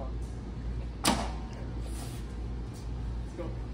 Let's go.